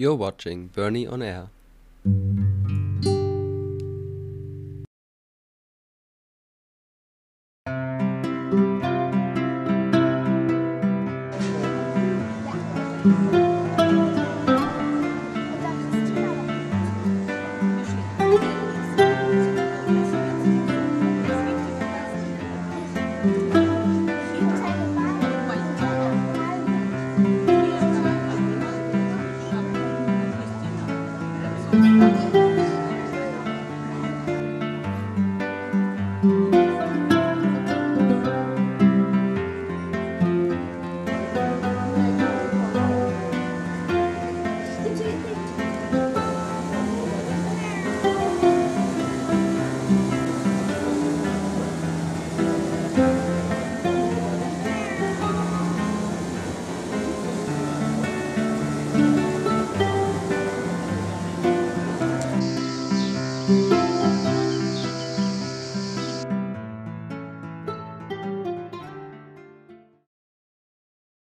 You're watching Bernie on Air. Música